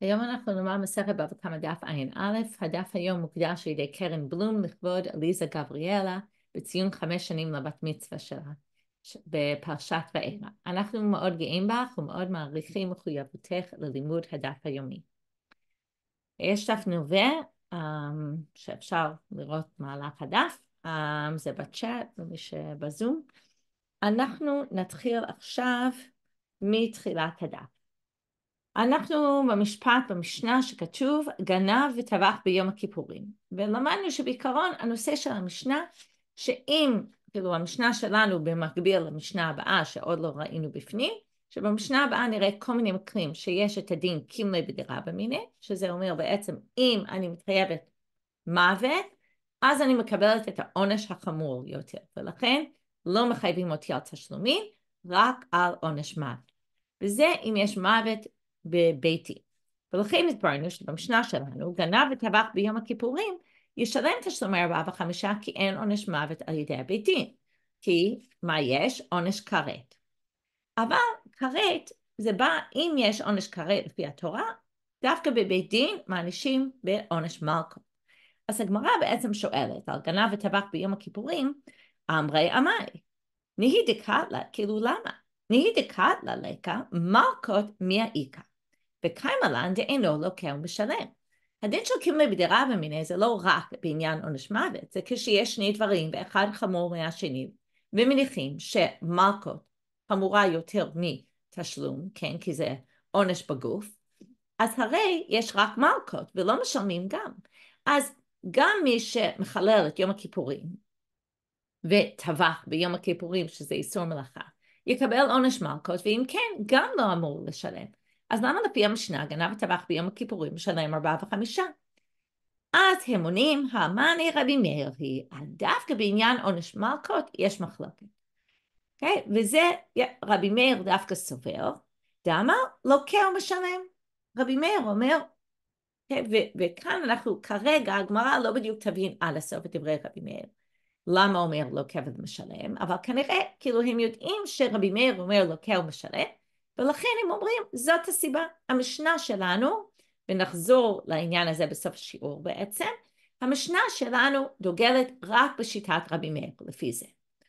היום אנחנו נאמר מסכת בבא קמא דף ע"א, הדף היום מוקדש על ידי קרן בלום לכבוד עליזה גבריאלה בציון חמש שנים לבת מצווה שלה בפרשת ואימה. אנחנו מאוד גאים בך ומאוד מעריכים מחויבותך ללימוד הדף היומי. יש דף נווה um, שאפשר לראות מהלך הדף, um, זה בצ'אט למי שבזום. אנחנו נתחיל עכשיו מתחילת הדף. אנחנו במשפט, במשנה שכתוב, גנב וטבח ביום הכיפורים. ולמדנו שבעיקרון הנושא של המשנה, שאם, כאילו המשנה שלנו במקביל למשנה הבאה שעוד לא ראינו בפנים, שבמשנה הבאה נראה כל מיני מקרים שיש את הדין קימלי בדירה במיני, שזה אומר בעצם אם אני מתחייבת מוות, אז אני מקבלת את העונש החמור יותר, ולכן לא מחייבים אותי על תשלומים, רק על עונש מוות. וזה אם יש מוות בביתי. ולכן התברנו שבמשנה שלנו, גנב וטבח ביום הכיפורים, ישלם תשלומי ארבעה וחמישה כי אין עונש מוות על ידי הבית דין. כי מה יש? עונש כרת. אבל כרת זה בא, אם יש עונש כרת לפי התורה, דווקא בבית דין מענישים בעונש מלכו. אז הגמרא בעצם שואלת על גנב וטבח ביום הכיפורים, אמרי אמרי, נהי דקתלה, כאילו למה? נהי דקתלה לקה מלכות מי האיכה. וקיימה לן דאינו לוקח ומשלם. הדין של קימלי בדירה במיני זה לא רק בעניין עונש מוות, זה כשיש שני דברים ואחד חמור מהשני, ומניחים שמלכות חמורה יותר מתשלום, כן, כי זה עונש בגוף, אז הרי יש רק מלכות ולא משלמים גם. אז גם מי שמחלל את יום הכיפורים וטבח ביום הכיפורים, שזה איסור מלאכה, יקבל עונש מלכות, ואם כן, גם לא אמור לשלם. אז למה לפי המשנה גנב וטבח ביום הכיפורים משלם ארבעה וחמישה? אז הם עונים, המאני רבי מאיר היא, דווקא בעניין עונש מלכות יש מחלוקת. Okay? אוקיי? וזה רבי מאיר דווקא סובר, דאמר לוקח ומשלם. רבי מאיר אומר, okay? אוקיי? ו- וכאן אנחנו כרגע, הגמרא לא בדיוק תבין עד הסוף את דברי רבי מאיר. למה אומר לוקח ומשלם, אבל כנראה, כאילו הם יודעים שרבי מאיר אומר לוקח ומשלם, ולכן הם אומרים, זאת הסיבה. המשנה שלנו, ונחזור לעניין הזה בסוף השיעור בעצם, המשנה שלנו דוגלת רק בשיטת רבי מאיר, לפי זה. Okay,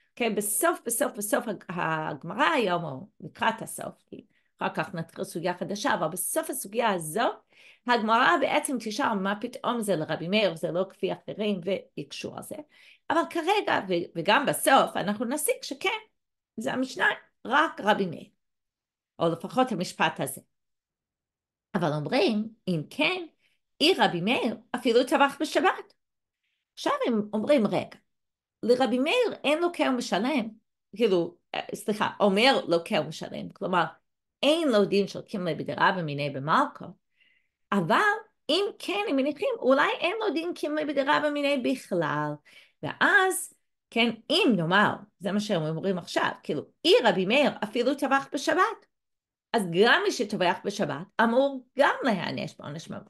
אוקיי? בסוף, בסוף, בסוף הגמרא היום, או לקראת הסוף, כי אחר כך נתחיל סוגיה חדשה, אבל בסוף הסוגיה הזאת, הגמרא בעצם תשאל מה פתאום זה לרבי מאיר, זה לא כפי אחרים, ויקשו על זה. אבל כרגע, וגם בסוף, אנחנו נסיק שכן, זה המשנה רק רבי מאיר. או לפחות המשפט הזה. אבל אומרים, אם כן, אי רבי מאיר אפילו טבח בשבת. עכשיו הם אומרים, רגע, לרבי מאיר אין לו קר משלם, כאילו, סליחה, אומר לו קר משלם, כלומר, אין לו דין של קימלי בדירה במיני במלכו, אבל אם כן, הם מניחים, אולי אין לו דין קימלי בדירה במיני בכלל, ואז, כן, אם נאמר, זה מה שהם אומרים עכשיו, כאילו, אי רבי מאיר אפילו טבח בשבת, אז גם מי שטובח בשבת אמור גם להיענש בעונש ממון.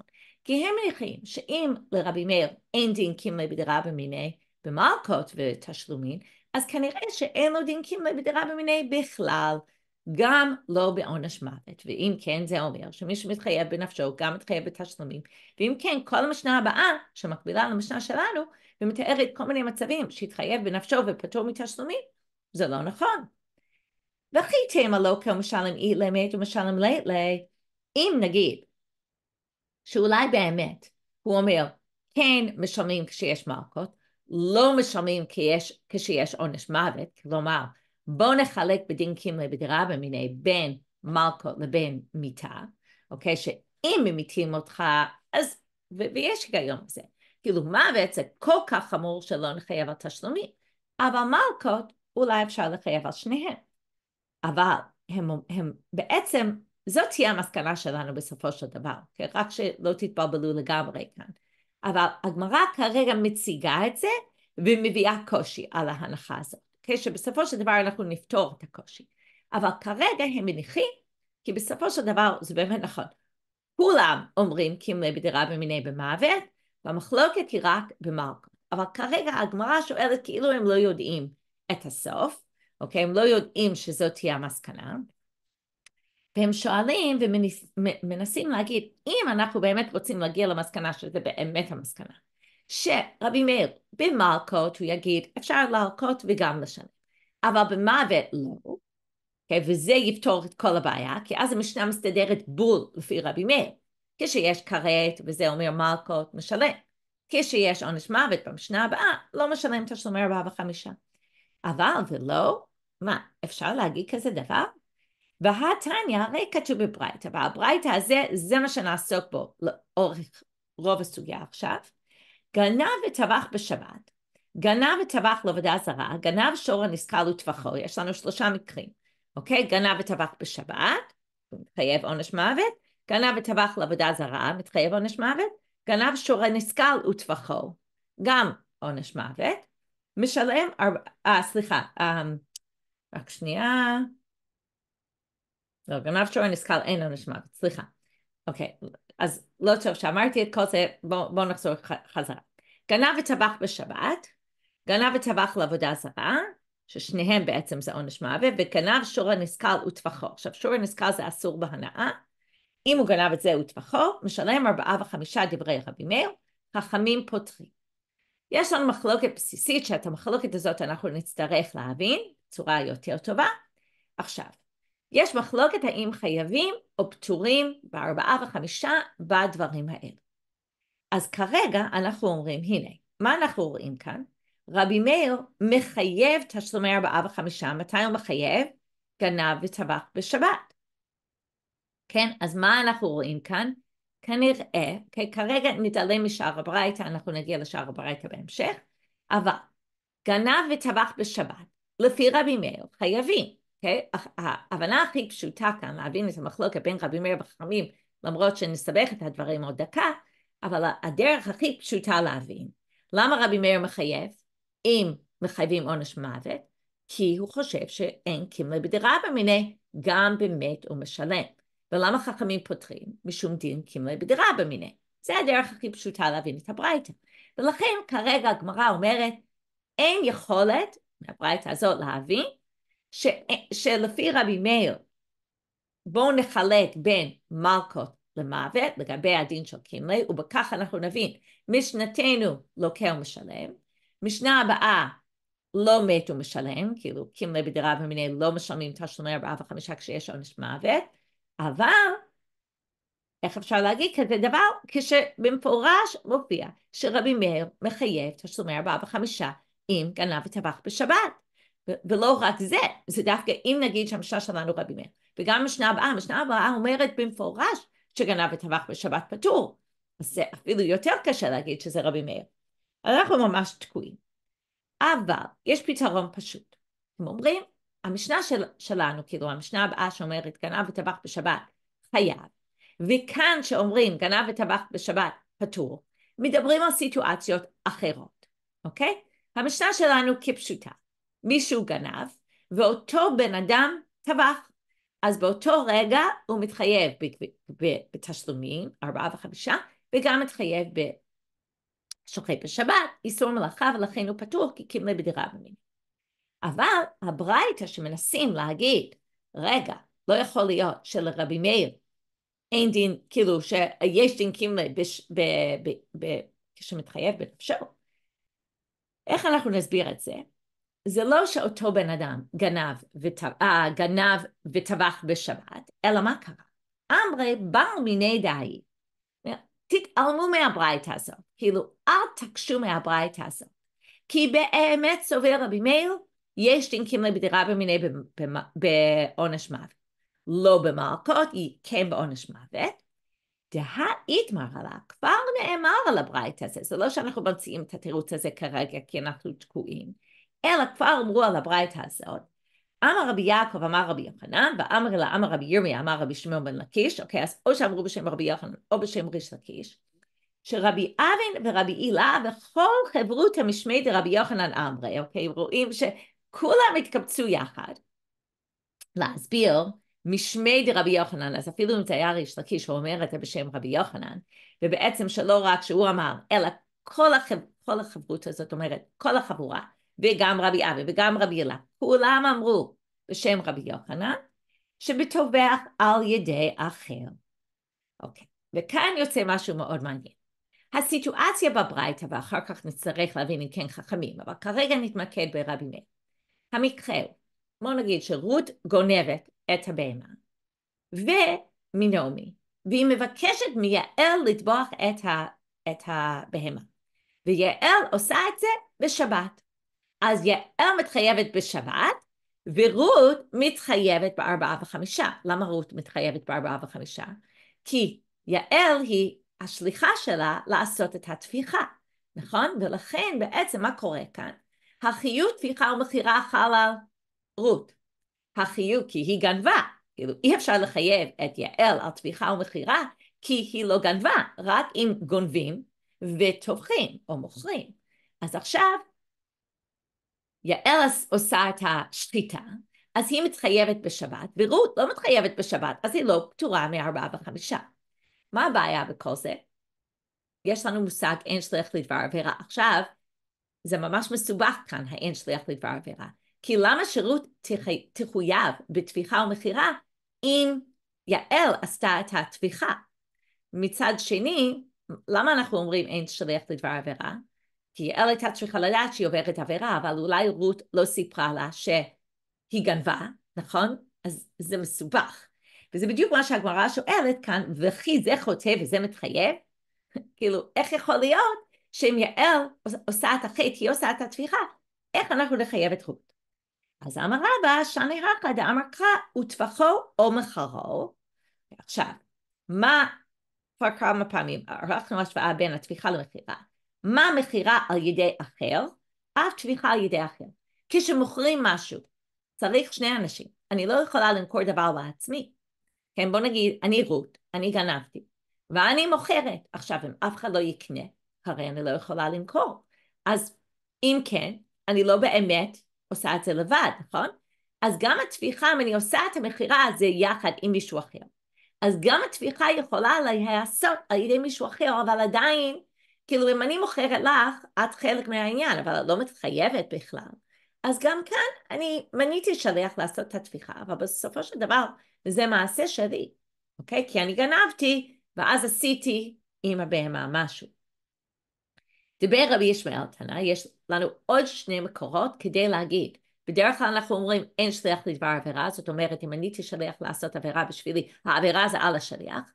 כי הם מניחים שאם לרבי מאיר אין דין קימלי בדירה במיני במלכות ותשלומין, אז כנראה שאין לו דין קימלי בדירה במיני בכלל, גם לא בעונש מוות. ואם כן, זה אומר שמי שמתחייב בנפשו גם מתחייב בתשלומים. ואם כן, כל המשנה הבאה, שמקבילה למשנה שלנו, ומתארת כל מיני מצבים שהתחייב בנפשו ופטור מתשלומים, זה לא נכון. וכי תימא לא כמשלם אי למת ומשלם לית לי, אם נגיד שאולי באמת הוא אומר כן משלמים כשיש מלכות, לא משלמים כשיש, כשיש עונש מוות, כלומר בואו נחלק בדין קימלי בדירה במיני בין מלכות לבין מיתה, אוקיי? שאם ממיתים אותך, אז, ו- ויש היגיון בזה, כאילו מוות זה כל כך חמור שלא נחייב על תשלומים, אבל מלכות אולי אפשר לחייב על שניהם. אבל הם, הם בעצם, זאת תהיה המסקנה שלנו בסופו של דבר, כן? רק שלא תתבלבלו לגמרי כאן. אבל הגמרא כרגע מציגה את זה ומביאה קושי על ההנחה הזאת, כן? שבסופו של דבר אנחנו נפתור את הקושי. אבל כרגע הם מניחים, כי בסופו של דבר זה באמת נכון. כולם אומרים קימלי בדירה במיני במוות, והמחלוקת היא רק במלכות. אבל כרגע הגמרא שואלת כאילו הם לא יודעים את הסוף, אוקיי? הם לא יודעים שזאת תהיה המסקנה. והם שואלים ומנסים להגיד, אם אנחנו באמת רוצים להגיע למסקנה שזה באמת המסקנה, שרבי מאיר במלכות הוא יגיד אפשר להלקות וגם לשלם, אבל במוות לא, okay, אוקיי? וזה יפתור את כל הבעיה, כי אז המשנה מסתדרת בול לפי רבי מאיר, כשיש כרת וזה אומר מלכות משלם, כשיש עונש מוות במשנה הבאה לא משלם תשלומי ארבעה וחמישה, אבל ולא, מה אפשר להגיד כזה דבר? והתניא הרי כתוב בברייתא, והברייתא הזה זה מה שנעסוק בו לאורך רוב הסוגיה עכשיו. גנב וטבח בשבת, גנב וטבח לעבודה זרה, גנב שור הנסכל וטבחו, יש לנו שלושה מקרים, אוקיי? גנב וטבח בשבת, מתחייב עונש מוות, גנב וטבח לעבודה זרה, מתחייב עונש מוות, גנב שור הנסכל וטבחו, גם עונש מוות, משלם, אה סליחה, אה, רק שנייה, לא, גנב שור נסכל אין עונש מוות, סליחה. אוקיי, אז לא טוב שאמרתי את כל זה, בואו בוא נחזור חזרה. גנב וטבח בשבת, גנב וטבח לעבודה זרה, ששניהם בעצם זה עונש מוות, וגנב שור הנסכל וטבחו. עכשיו שור הנסכל זה אסור בהנאה, אם הוא גנב את זה וטבחו, משלם ארבעה וחמישה דברי רבי מאיר, חכמים פותרים. יש לנו מחלוקת בסיסית, שאת המחלוקת הזאת אנחנו נצטרך להבין בצורה יותר טובה. עכשיו, יש מחלוקת האם חייבים או פטורים בארבעה וחמישה בדברים האלה. אז כרגע אנחנו אומרים, הנה, מה אנחנו רואים כאן? רבי מאיר מחייב תשלומי ארבעה וחמישה, מתי הוא מחייב? גנב וטבח בשבת. כן, אז מה אנחנו רואים כאן? כנראה, כי כרגע נתעלם משער הברייתא, אנחנו נגיע לשער הברייתא בהמשך, אבל גנב וטבח בשבת, לפי רבי מאיר, חייבים. אוקיי? ההבנה הכי פשוטה כאן להבין את המחלוקת בין רבי מאיר וחכמים, למרות שנסתבך את הדברים עוד דקה, אבל הדרך הכי פשוטה להבין, למה רבי מאיר מחייב אם מחייבים עונש מוות? כי הוא חושב שאין קימלי בדירה במיני, גם במת הוא משלם. ולמה חכמים פותרים? משום דין קימלי בדירה במיני. זה הדרך הכי פשוטה להבין את הברייתא. ולכן כרגע הגמרא אומרת, אין יכולת מהברייתא הזאת להבין ש, שלפי רבי מאיר בואו נחלק בין מלכות למוות לגבי הדין של קימלי ובכך אנחנו נבין משנתנו לוקה ומשלם משנה הבאה לא מת ומשלם כאילו קימלי בדירה ומיני לא משלמים תשלומי ארבעה וחמישה כשיש עונש מוות אבל איך אפשר להגיד כזה דבר? כשבמפורש מופיע שרבי מאיר מחייב תשלומי ארבעה וחמישה אם גנב וטבח בשבת ולא רק זה, זה דווקא אם נגיד שהמשנה שלנו רבי מאיר. וגם המשנה הבאה, המשנה הבאה אומרת במפורש שגנב וטבח בשבת פטור. אז זה אפילו יותר קשה להגיד שזה רבי מאיר. אנחנו ממש תקועים. אבל יש פתרון פשוט. הם אומרים, המשנה של, שלנו, כאילו המשנה הבאה שאומרת גנב וטבח בשבת חייב, וכאן שאומרים גנב וטבח בשבת פטור, מדברים על סיטואציות אחרות, אוקיי? המשנה שלנו כפשוטה. מישהו גנב, ואותו בן אדם טבח. אז באותו רגע הוא מתחייב בתשלומים, ארבעה וחמישה, וגם מתחייב בשוחט בשבת, איסור מלאכה, ולכן הוא פתוח כי קימלי בדירה במין. אבל הברייתא שמנסים להגיד, רגע, לא יכול להיות שלרבי מאיר אין דין, כאילו שיש דין קימלי כשמתחייב בנפשו. איך אנחנו נסביר את זה? זה לא שאותו בן אדם גנב, וטבח, אה, גנב וטבח בשבת, אלא מה קרה? אמרי בעל מיני דאי. תתעלמו מהברייתא הזאת, כאילו אל תקשו מהברייתא הזאת. כי באמת סובר רבי מאיר, יש דין קימלי בדירה במיני בעונש מוות. לא במלכות, כן בעונש מוות. דהאיתמר עלה, כבר נאמר על הברייתא הזה, זה לא שאנחנו ממציאים את התירוץ הזה כרגע כי אנחנו תקועים. אלא כבר אמרו על הברייתא הזאת. אמר רבי יעקב אמר רבי יוחנן, ואמר אלא אמר רבי ירמיה אמר רבי שמעון בן לקיש, אוקיי, אז או שאמרו בשם רבי יוחנן או בשם ריש לקיש, שרבי אבין ורבי הילה וכל חברות המשמי דרבי יוחנן אמרי, אוקיי, רואים שכולם התקבצו יחד להסביר משמי דרבי יוחנן, אז אפילו אם היה ריש לקיש, הוא אומר את זה בשם רבי יוחנן, ובעצם שלא רק שהוא אמר, אלא כל, החב... כל החברות הזאת אומרת, כל החבורה, וגם רבי אבי וגם רבי אלה, כולם אמרו בשם רבי יוחנן, שבטובח על ידי אחר. אוקיי, וכאן יוצא משהו מאוד מעניין. הסיטואציה בברייתא, ואחר כך נצטרך להבין אם כן חכמים, אבל כרגע נתמקד ברבי מאיר. המקרה הוא, בוא נגיד שרות גונבת את הבהמה, ומנעמי, והיא מבקשת מיעל לטבוח את, ה, את הבהמה. ויעל עושה את זה בשבת. אז יעל מתחייבת בשבת, ורות מתחייבת בארבעה וחמישה. למה רות מתחייבת בארבעה וחמישה? כי יעל היא השליחה שלה לעשות את הטפיחה, נכון? ולכן בעצם מה קורה כאן? החיוב טפיחה ומכירה חל על רות. החיוב כי היא גנבה, כאילו אי אפשר לחייב את יעל על טפיחה ומכירה כי היא לא גנבה, רק אם גונבים וטובחים או מוכרים. אז עכשיו יעל עושה את השחיטה, אז היא מתחייבת בשבת, ורות לא מתחייבת בשבת, אז היא לא פטורה מארבעה וחמישה. מה הבעיה בכל זה? יש לנו מושג אין שליח לדבר עבירה. עכשיו, זה ממש מסובך כאן, האין שליח לדבר עבירה. כי למה שירות תחויב בטביחה ומכירה אם יעל עשתה את הטביחה? מצד שני, למה אנחנו אומרים אין שליח לדבר עבירה? כי יעל הייתה צריכה לדעת שהיא עוברת עבירה, אבל אולי רות לא סיפרה לה שהיא גנבה, נכון? אז זה מסובך. וזה בדיוק מה שהגמרא שואלת כאן, וכי זה חוטא וזה מתחייב? כאילו, איך יכול להיות שאם יעל עושה את החטא, היא עושה את התפיחה, איך אנחנו נחייב את רות? אז אמר רבא, שני רקא דאמר קרא, וטפחו או מחרו. עכשיו, מה, כבר כמה פעמים ערכנו השוואה בין התפיחה למכירה. מה מכירה על ידי אחר? אף תפיחה על ידי אחר. כשמוכרים משהו, צריך שני אנשים. אני לא יכולה למכור דבר לעצמי. כן, בוא נגיד, אני רות, אני גנבתי, ואני מוכרת. עכשיו, אם אף אחד לא יקנה, הרי אני לא יכולה למכור. אז אם כן, אני לא באמת עושה את זה לבד, נכון? אז גם התפיחה, אם אני עושה את המכירה הזה יחד עם מישהו אחר, אז גם התפיחה יכולה להיעשות על ידי מישהו אחר, אבל עדיין, כאילו אם אני מוכרת לך, את חלק מהעניין, אבל את לא מתחייבת בכלל. אז גם כאן אני מניתי שליח לעשות את התפיחה, אבל בסופו של דבר זה מעשה שלי, אוקיי? כי אני גנבתי, ואז עשיתי עם הבהמה משהו. דיבר רבי ישמעאל תנא, יש לנו עוד שני מקורות כדי להגיד. בדרך כלל אנחנו אומרים אין שליח לדבר עבירה, זאת אומרת אם אני תשליח לעשות עבירה בשבילי, העבירה זה על השליח,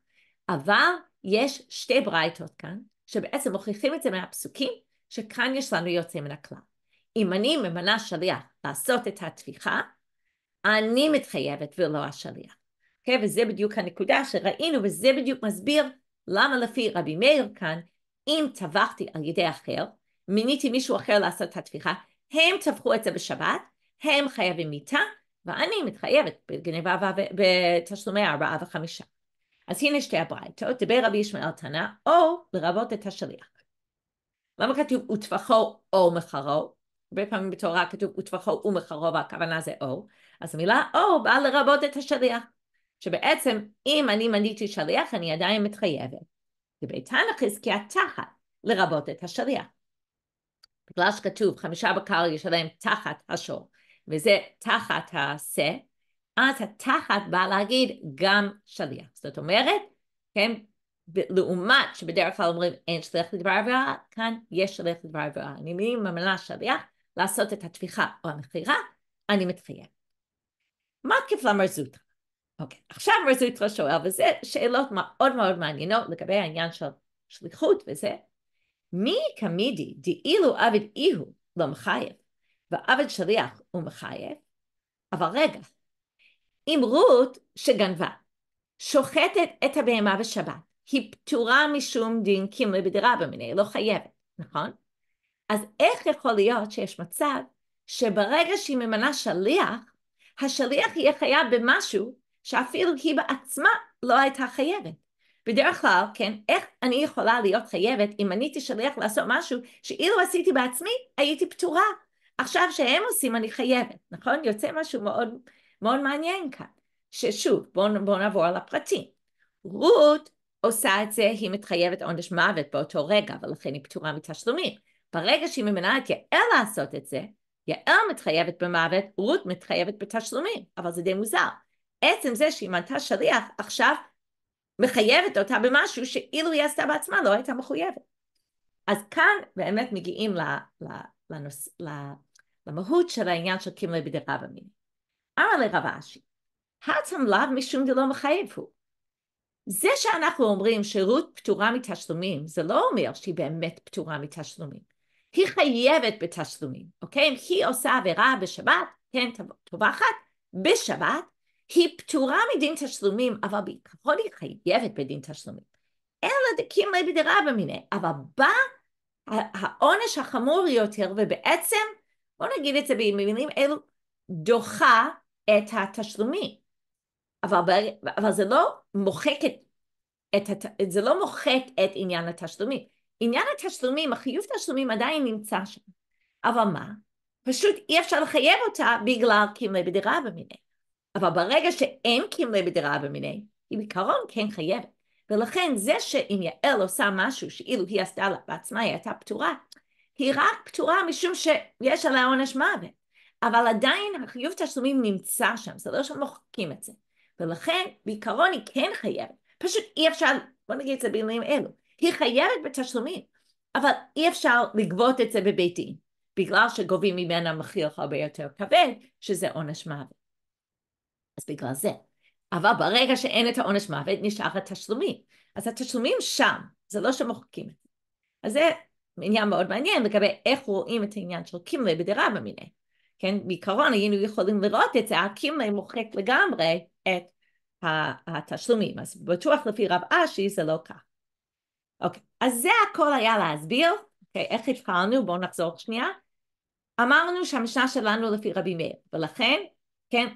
אבל יש שתי ברייתות כאן, שבעצם מוכיחים את זה מהפסוקים, שכאן יש לנו יוצא מן הכלל. אם אני ממנה שליח לעשות את הטביחה, אני מתחייבת ולא השליח. Okay, אוקיי? וזה בדיוק הנקודה שראינו, וזה בדיוק מסביר למה לפי רבי מאיר כאן, אם טבחתי על ידי אחר, מיניתי מישהו אחר לעשות את הטביחה, הם טבחו את זה בשבת, הם חייבים מיתה, ואני מתחייבת בגניבה ובתשלומי ארבעה וחמישה. אז הנה שתי הברייתות, דיבר רבי ישמעאל תנא, או לרבות את השליח. למה כתוב וטבחו או מחרו? הרבה פעמים בתורה כתוב וטבחו ומחרו והכוונה זה או, אז המילה או באה לרבות את השליח. שבעצם אם אני מניתי שליח אני עדיין מתחייבת. ובתנא חזקיה תחת לרבות את השליח. בגלל שכתוב חמישה בקר ישלם תחת השור, וזה תחת השה, אז התחת בא להגיד גם שליח. זאת אומרת, כן, לעומת שבדרך כלל אומרים אין שליח לדבר עבירה, כאן יש שליח לדבר עבירה. אני ממנה שליח לעשות את התפיחה או המכירה, אני מתחייב. מה כפלה מרזוטרה? אוקיי, עכשיו מרזוטרה שואל, וזה שאלות מאוד מאוד מעניינות לגבי העניין של שליחות וזה. מי כמידי דאילו עבד איהו לא מחייב, ועבד שליח הוא מחייב? אבל רגע, אם רות שגנבה שוחטת את הבהמה בשבת, היא פטורה משום דין קימלי בדירה במיני, לא חייבת, נכון? אז איך יכול להיות שיש מצב שברגע שהיא ממנה שליח, השליח יהיה חייב במשהו שאפילו היא בעצמה לא הייתה חייבת. בדרך כלל, כן, איך אני יכולה להיות חייבת אם אני תשליח לעשות משהו שאילו עשיתי בעצמי, הייתי פטורה. עכשיו שהם עושים אני חייבת, נכון? יוצא משהו מאוד, מאוד מעניין כאן. ששוב, בואו בוא נעבור על הפרטים. רות עושה את זה, היא מתחייבת עונש מוות באותו רגע, ולכן היא פטורה מתשלומים. ברגע שהיא ממנה את יעל לעשות את זה, יעל מתחייבת במוות, רות מתחייבת בתשלומים, אבל זה די מוזר. עצם זה שהיא מנתה שליח עכשיו מחייבת אותה במשהו שאילו היא עשתה בעצמה לא הייתה מחויבת. אז כאן באמת מגיעים לנוס, למהות של העניין של קימלי בדירה במיני. אמר לרב אשי, האטם לאו משום דלא מחייב הוא. זה שאנחנו אומרים שרות פטורה מתשלומים, זה לא אומר שהיא באמת פטורה מתשלומים. היא חייבת בתשלומים, אוקיי? אם היא עושה עבירה בשבת, כן, טובחת, בשבת, היא פטורה מדין תשלומים, אבל בעיקרון היא חייבת בדין תשלומים. אלא דקים ליה בדירה במיני, אבל בא העונש החמור יותר, ובעצם, בוא נגיד את זה במילים אלו, דוחה את התשלומים. אבל, אבל זה לא מוחק את, את, זה לא מוחק את עניין התשלומים. עניין התשלומים, החיוב תשלומים עדיין נמצא שם. אבל מה? פשוט אי אפשר לחייב אותה בגלל קימלי בדירה במיני. אבל ברגע שאין קימלי בדירה במיני, היא בעיקרון כן חייבת. ולכן זה שאם יעל עושה משהו שאילו היא עשתה לה בעצמה היא הייתה פטורה, היא רק פטורה משום שיש עליה עונש מוות. אבל עדיין החיוב תשלומים נמצא שם, זה לא שמוחקים את זה. ולכן בעיקרון היא כן חייבת. פשוט אי אפשר, בוא נגיד את זה במילים אלו, היא חייבת בתשלומים, אבל אי אפשר לגבות את זה בבית דין, בגלל שגובים ממנה מחיר הרבה יותר כבד, שזה עונש מוות. אז בגלל זה. אבל ברגע שאין את העונש מוות, נשאר התשלומים. אז התשלומים שם, זה לא שמוחקים את זה. אז זה עניין מאוד מעניין לגבי איך רואים את העניין של קימלי בדירה במיני. כן, בעיקרון היינו יכולים לראות את זה, הקימלי מוחק לגמרי את התשלומים. אז בטוח לפי רב אשי זה לא כך. אוקיי, אז זה הכל היה להסביר, אוקיי, איך התחלנו, בואו נחזור שנייה. אמרנו שהמשנה שלנו לפי רבי מאיר, ולכן, כן,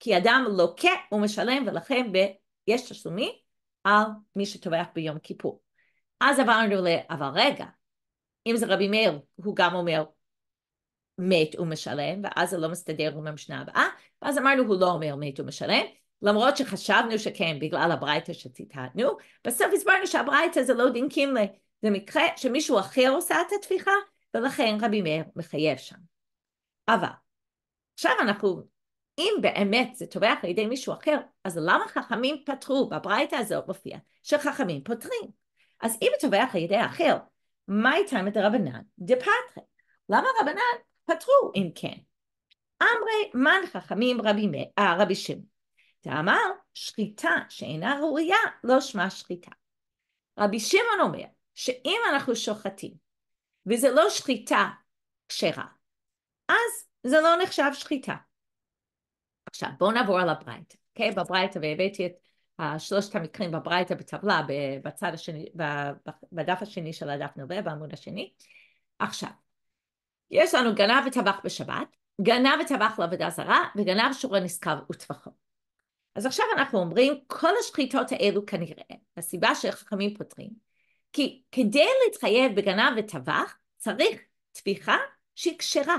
כי אדם לוקה ומשלם ולכן. יש תשלומים על מי שטובח ביום כיפור. אז עברנו ל... אבל רגע, אם זה רבי מאיר, הוא גם אומר מת ומשלם, ואז זה לא מסתדר עם המשנה הבאה, ואז אמרנו הוא לא אומר מת ומשלם, למרות שחשבנו שכן בגלל הברייתא שציטטנו, בסוף הסברנו שהברייתא זה לא דין קימלה, זה מקרה שמישהו אחר עושה את התפיחה, ולכן רבי מאיר מחייב שם. אבל עכשיו אנחנו אם באמת זה טובח על ידי מישהו אחר, אז למה חכמים פתרו? בברייתא הזאת מופיע שחכמים פותרים. אז אם טובח על ידי אחר, מה איתם את הרבנן דפתרי? למה רבנן פתרו אם כן? אמרי מן חכמים רבי, אה, רבי שמעון. ואמר שחיטה שאינה ראויה לא שמה שחיטה. רבי שמעון אומר שאם אנחנו שוחטים וזה לא שחיטה כשרה, אז זה לא נחשב שחיטה. עכשיו בואו נעבור על הברייתא, אוקיי? בברייתא והבאתי את שלושת המקרים בברייתא בטבלה בצד השני, בדף השני של הדף נובע בעמוד השני. עכשיו, יש לנו גנב וטבח בשבת, גנב וטבח לעבודה זרה וגנב שורה נשכר וטבחו. אז עכשיו אנחנו אומרים כל השחיטות האלו כנראה, הסיבה שחכמים פותרים, כי כדי להתחייב בגנב וטבח צריך טביחה שהיא כשרה,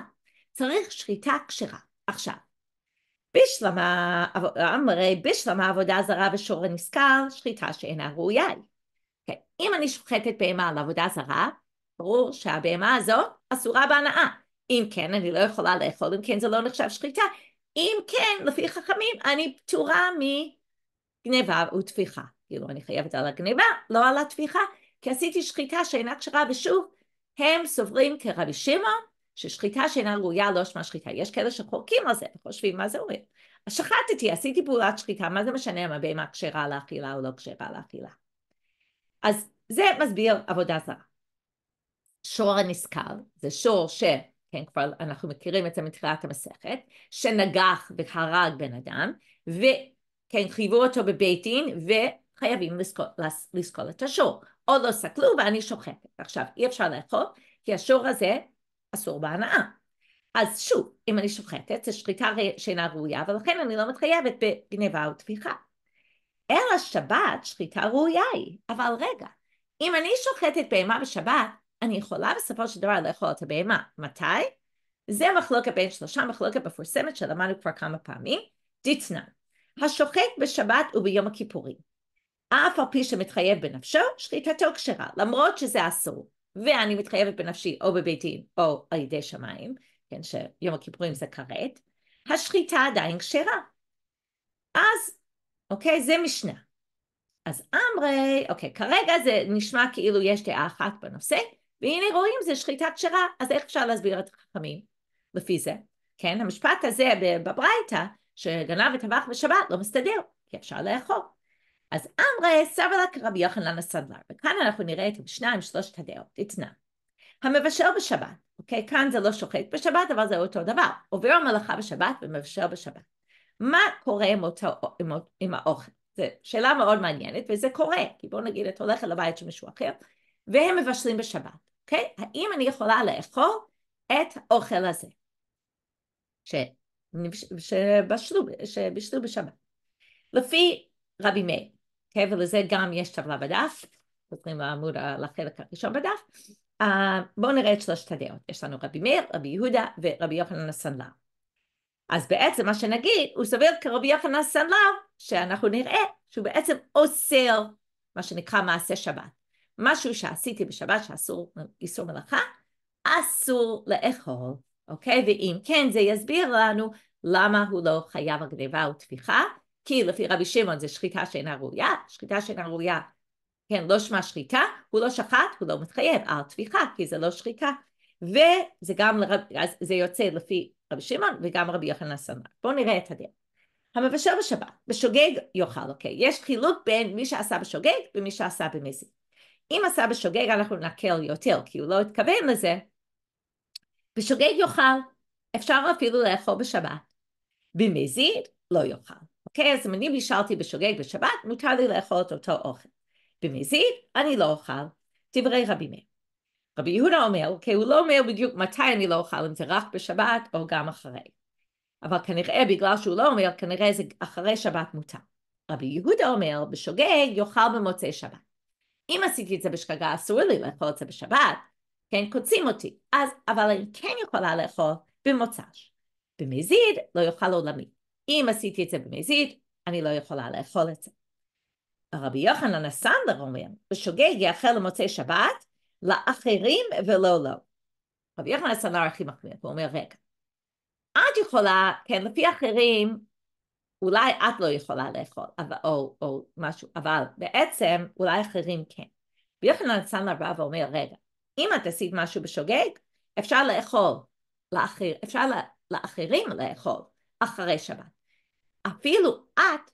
צריך שחיטה כשרה. עכשיו, בשלמה, אמרי בשלמה עבודה זרה ושור נשכר, שחיטה שאינה ראויה היא. כן, אם אני שוחטת בהמה על עבודה זרה, ברור שהבהמה הזו אסורה בהנאה. אם כן, אני לא יכולה לאכול, אם כן זה לא נחשב שחיטה. אם כן, לפי חכמים, אני פטורה מגניבה וטפיחה. כאילו, אני חייבת על הגניבה, לא על הטפיחה, כי עשיתי שחיטה שאינה כשרה, ושוב, הם סוברים כרבי שמעון, ששחיטה שאינה ראויה לא שמה שחיטה. יש כאלה שחורקים על זה וחושבים מה זה אומר. אז שחטתי, עשיתי פעולת שחיטה, מה זה משנה אם הבהמה כשרה לאכילה או לא כשרה לאכילה. אז זה מסביר עבודה זרה. שור הנשכר, זה שור ש... כן, כבר אנחנו מכירים את זה מתחילת המסכת, שנגח והרג בן אדם, וכן, חייבו אותו בבית דין, וחייבים לסקול את השור. או לא סקלו ואני שוחטת. עכשיו, אי אפשר לאכול, כי השור הזה אסור בהנאה. אז שוב, אם אני שוחטת, זו שחיטה שאינה ראויה, ולכן אני לא מתחייבת בגניבה וטפיחה. אלא שבת, שחיטה ראויה היא. אבל רגע, אם אני שוחטת בהמה בשבת, אני יכולה בסופו של דבר לאכול את הבהמה. מתי? זה מחלוקת בין שלושה, מחלוקת מפורסמת שלמדנו כבר כמה פעמים. דתנן, השוחט בשבת וביום הכיפורים. אף על פי שמתחייב בנפשו, שחיטתו כשרה, למרות שזה אסור. ואני מתחייבת בנפשי או בבית דין או על ידי שמיים, כן, שיום הכיפורים זה כרת, השחיטה עדיין כשרה. אז, אוקיי, זה משנה. אז אמרי, אוקיי, כרגע זה נשמע כאילו יש דעה אחת בנושא, והנה רואים זה שחיטה כשרה, אז איך אפשר להסביר את החכמים לפי זה? כן, המשפט הזה בברייתא, שגנב וטבח בשבת, לא מסתדר, כי אפשר לאכול. אז אמרי סבר לה כרבי יוחנן הסנדלר, וכאן אנחנו נראה את עם שלושת הדעות, אתנא. המבשל בשבת, אוקיי? כאן זה לא שוחט בשבת, אבל זה אותו דבר. עובר המלאכה בשבת ומבשל בשבת. מה קורה עם, אותו, עם, עם האוכל? זו שאלה מאוד מעניינת, וזה קורה, כי בואו נגיד את הולכת לבית של מישהו אחר, והם מבשלים בשבת, אוקיי? האם אני יכולה לאכול את האוכל הזה? ש... שבשלו, שבשלו בשבת. לפי רבי מאיר, אוקיי? ולזה גם יש טבלה בדף, חוזרים לעמוד, לחלק הראשון בדף, uh, בואו נראה את שלושת הדעות, יש לנו רבי מאיר, רבי יהודה ורבי יוחנן הסנדלר. אז בעצם מה שנגיד, הוא סובר כרבי יוחנן הסנדלר, שאנחנו נראה שהוא בעצם אוסר מה שנקרא מעשה שבת. משהו שעשיתי בשבת שאסור, איסור מלאכה, אסור לאכול, אוקיי? ואם כן, זה יסביר לנו למה הוא לא חייב על גניבה וטפיחה, כי לפי רבי שמעון זה שחיטה שאינה ראויה, שחיטה שאינה ראויה, כן, לא שמה שחיטה, הוא לא שחט, הוא לא מתחייב על טפיחה, כי זה לא שחיקה. וזה גם, לרב, אז זה יוצא לפי רבי שמעון וגם רבי יוחנן סנדלר. בואו נראה את הדרך. המבשל בשבת, בשוגג יאכל, אוקיי? יש חילוק בין מי שעשה בשוגג ומי שעשה במזיד. אם עשה בשוגג אנחנו נקל יותר, כי הוא לא התכוון לזה. בשוגג יאכל, אפשר אפילו לאכול בשבת. במזיד לא יאכל. אז אם אני בישלתי בשוגג בשבת, מותר לי לאכול את אותו אוכל. במזיד, אני לא אוכל. דברי רבי מאיר. רבי יהודה אומר, אוקיי, הוא לא אומר בדיוק מתי אני לא אוכל, אם זה רק בשבת או גם אחרי. אבל כנראה בגלל שהוא לא אומר, כנראה זה אחרי שבת מותר. רבי יהודה אומר, בשוגג יאכל במוצאי שבת. אם עשיתי את זה בשגגה, אסור לי לאכול את זה בשבת, כן, קוצים אותי. אז, אבל אני כן יכולה לאכול במוצ"ש. במזיד לא יאכל עולמי. אם עשיתי את זה במזיד, אני לא יכולה לאכול את זה. רבי יוחנן הסנדר אומר, בשוגג יאכל למוצאי שבת, לאחרים ולא לו. רבי יוחנן הסנדר הכי מחמיר, הוא אומר, רגע, את יכולה, כן, לפי אחרים, אולי את לא יכולה לאכול, אבל, או, או משהו, אבל בעצם אולי אחרים כן. רבי יוחנן הסנדר בא ואומר, רגע, אם את עשית משהו בשוגג, אפשר לאכול לאחר, אפשר לאחרים לאכול אחרי שבת. אפילו את,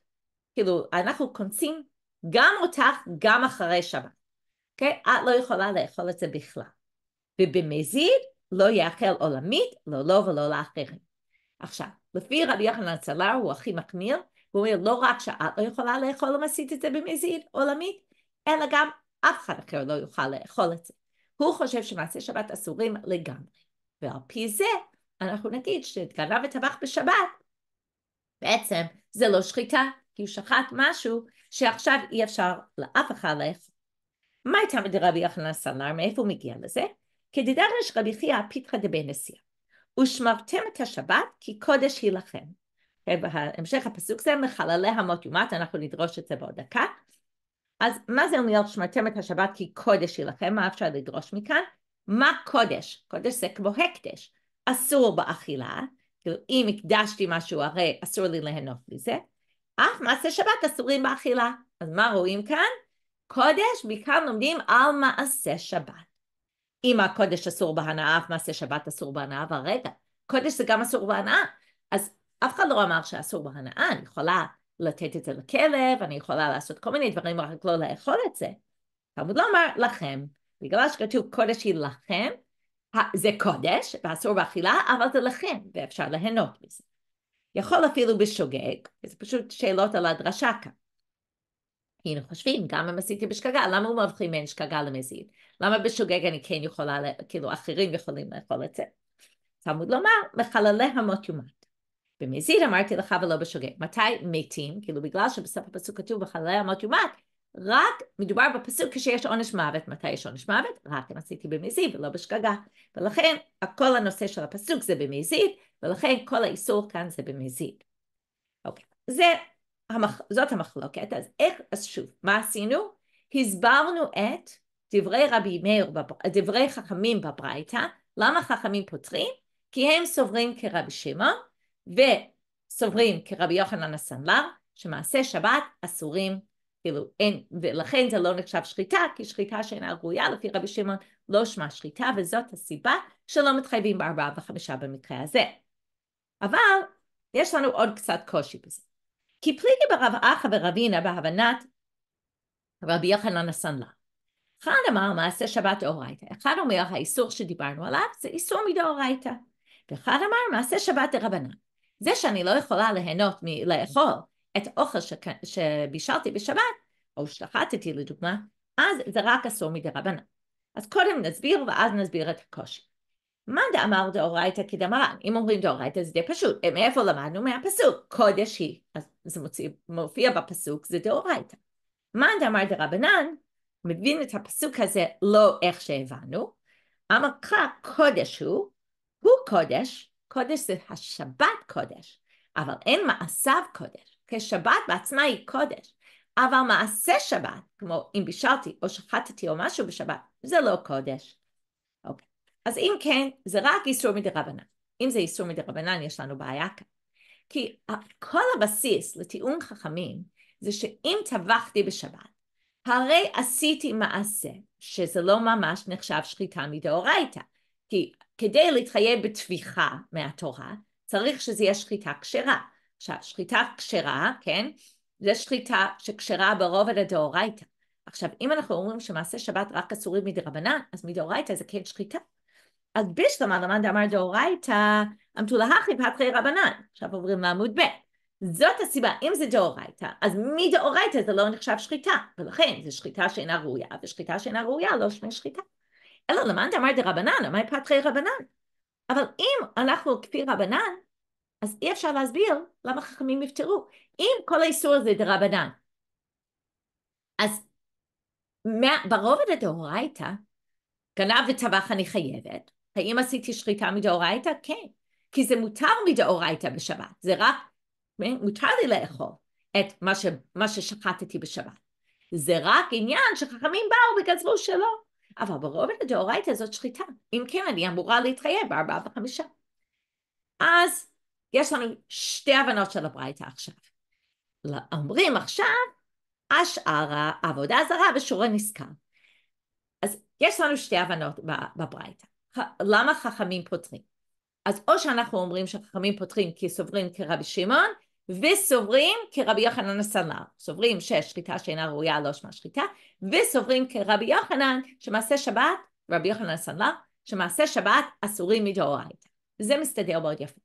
כאילו, אנחנו קונסים גם אותך גם אחרי שבת. אוקיי? Okay? את לא יכולה לאכול את זה בכלל. ובמזיד לא יאכל עולמית, לא לו לא ולא לאחרים. עכשיו, לפי רבי יוחנן צלר הוא הכי מחמיר, הוא אומר לא רק שאת לא יכולה לאכול עשית את זה במזיד עולמית, אלא גם אף אחד אחר לא יוכל לאכול את זה. הוא חושב שמעשי שבת אסורים לגמרי. ועל פי זה אנחנו נגיד שגנב וטבח בשבת, בעצם זה לא שחיטה, כי הוא שחט משהו שעכשיו אי אפשר לאף אחד לאכול. מה הייתה מדרבי יוחנן סנר, מאיפה הוא מגיע לזה? כדדרש רבי חייא פיתחא דבי נשיאה. ושמרתם את השבת כי קודש היא לכם. בהמשך הפסוק זה מחללי המות יומת, אנחנו נדרוש את זה בעוד דקה. אז מה זה אומר שמרתם את השבת כי קודש היא לכם? מה אפשר לדרוש מכאן? מה קודש? קודש זה כמו הקדש. אסור באכילה, כאילו אם הקדשתי משהו הרי אסור לי ליהנות מזה. אף מעשה שבת אסורים באכילה. אז מה רואים כאן? קודש, מכאן לומדים על מעשה שבת. אם הקודש אסור בהנאה, אף מעשה שבת אסור בהנאה, אבל רגע, קודש זה גם אסור בהנאה. אז אף אחד לא אמר שאסור בהנאה, אני יכולה לתת את זה לכלב, אני יכולה לעשות כל מיני דברים, רק לא לאכול את זה. תלמוד לא אמר לכם, בגלל שכתוב קודש היא לכם, זה קודש, ואסור באכילה, אבל זה לכם, ואפשר ליהנות מזה. יכול אפילו בשוגג, זה פשוט שאלות על הדרשה כאן. היינו חושבים, גם אם עשיתי בשגגה, למה הוא מבחין בין שגגה למזיד? למה בשוגג אני כן יכולה, כאילו אחרים יכולים לאכול את זה? תלמוד לומר, מחללי המות יומת. במזיד אמרתי לך ולא בשוגג. מתי מתים? כאילו בגלל שבסוף הפסוק כתוב בחללי המות יומת, רק מדובר בפסוק כשיש עונש מוות. מתי יש עונש מוות? רק אם עשיתי במזיד ולא בשגגה. ולכן כל הנושא של הפסוק זה במזיד, ולכן כל האיסור כאן זה במזיד. אוקיי, זה, המח... זאת המחלוקת, אז איך, אז שוב, מה עשינו? הסברנו את דברי רבי מאיר, דברי חכמים בברייתא, למה חכמים פותרים? כי הם סוברים כרבי שמעון וסוברים כרבי יוחנן הסנדלר, שמעשה שבת אסורים, כאילו אין, ולכן זה לא נחשב שחיטה, כי שחיטה שאינה ראויה לפי רבי שמעון לא שמה שחיטה, וזאת הסיבה שלא מתחייבים בארבעה וחמישה במקרה הזה. אבל יש לנו עוד קצת קושי בזה. כי פליגי ברב אחא ורבינה בהבנת רבי יוחנן הסנדלר. אחד אמר מעשה שבת דאורייתא, אחד אומר האיסור שדיברנו עליו זה איסור מדאורייתא, ואחד אמר מעשה שבת דרבנן. זה שאני לא יכולה ליהנות מלאכול את האוכל שבישלתי בשבת, או שחטתי לדוגמה, אז זה רק אסור מדרבנן. אז קודם נסביר ואז נסביר את הקושי. מאן דאמר דאורייתא? כדמרן, אם אומרים דאורייתא זה די פשוט, מאיפה למדנו? מהפסוק, קודש היא, אז זה מוציא, מופיע בפסוק, זה דאורייתא. מאן דאמר דרבנן, מבין את הפסוק הזה לא איך שהבנו, אמר קרא קודש הוא, הוא קודש, קודש זה השבת קודש, אבל אין מעשיו קודש, כי שבת בעצמה היא קודש, אבל מעשה שבת, כמו אם בישלתי או שחטתי או משהו בשבת, זה לא קודש. אוקיי. אז אם כן, זה רק איסור מדרבנן. אם זה איסור מדרבנן, יש לנו בעיה כאן. כי כל הבסיס לטיעון חכמים זה שאם טבחתי בשבת, הרי עשיתי מעשה שזה לא ממש נחשב שחיטה מדאורייתא. כי כדי להתחייב בטביחה מהתורה, צריך שזה יהיה שחיטה כשרה. עכשיו, שחיטה כשרה, כן, זה שחיטה שכשרה ברובד הדאורייתא. עכשיו, אם אנחנו אומרים שמעשה שבת רק אסורים מדרבנן, אז מדאורייתא זה כן שחיטה. אז בשלמה למאן דאמר דאורייתא, אמתו להכי פתחי רבנן. עכשיו עוברים לעמוד ב'. זאת הסיבה, אם זה דאורייתא, אז מדאורייתא זה לא נחשב שחיטה, ולכן זה שחיטה שאינה ראויה, ושחיטה שאינה ראויה לא שמי שחיטה. אלא למאן דאמר דרבנן, מה פתחי רבנן? אבל אם אנחנו כפי רבנן, אז אי אפשר להסביר למה חכמים יפטרו. אם כל האיסור הזה דרבנן, אז ברובד הדאורייתא, גנב וטבח אני חייבת. האם עשיתי שחיטה מדאורייתא? כן. כי זה מותר מדאורייתא בשבת, זה רק, מותר לי לאכול את מה, ש, מה ששחטתי בשבת. זה רק עניין שחכמים באו וגזבו שלא. אבל ברובד הדאורייתא זאת שחיטה. אם כן, אני אמורה להתחייב בארבעה וחמישה. אז יש לנו שתי הבנות של הברייתא עכשיו. אומרים עכשיו, השארה, עבודה זרה ושורה נזכר. אז יש לנו שתי הבנות בברייתא. למה חכמים פותרים? אז או שאנחנו אומרים שחכמים פותרים כי סוברים כרבי שמעון, וסוברים כרבי יוחנן הסנדלר, סוברים ששחיטה שאינה ראויה לא שמה שחיטה, וסוברים כרבי יוחנן שמעשה שבת, רבי יוחנן הסנדלר, שמעשה שבת אסורים מדאורייתא. זה מסתדר מאוד יפה.